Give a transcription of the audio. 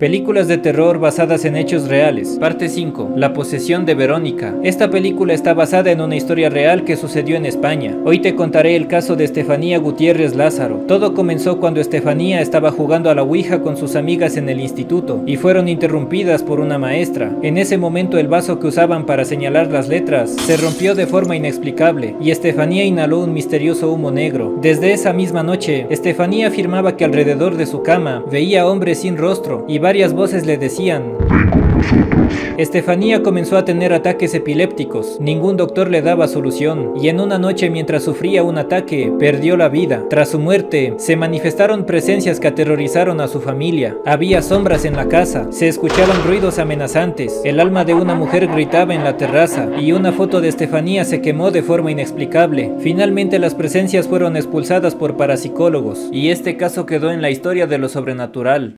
Películas de terror basadas en hechos reales. Parte 5. La posesión de Verónica. Esta película está basada en una historia real que sucedió en España. Hoy te contaré el caso de Estefanía Gutiérrez Lázaro. Todo comenzó cuando Estefanía estaba jugando a la Ouija con sus amigas en el instituto y fueron interrumpidas por una maestra. En ese momento el vaso que usaban para señalar las letras se rompió de forma inexplicable y Estefanía inhaló un misterioso humo negro. Desde esa misma noche, Estefanía afirmaba que alrededor de su cama veía hombres sin rostro y varias voces le decían Estefanía comenzó a tener ataques epilépticos, ningún doctor le daba solución, y en una noche mientras sufría un ataque, perdió la vida. Tras su muerte, se manifestaron presencias que aterrorizaron a su familia. Había sombras en la casa, se escuchaban ruidos amenazantes, el alma de una mujer gritaba en la terraza, y una foto de Estefanía se quemó de forma inexplicable. Finalmente las presencias fueron expulsadas por parapsicólogos, y este caso quedó en la historia de lo sobrenatural.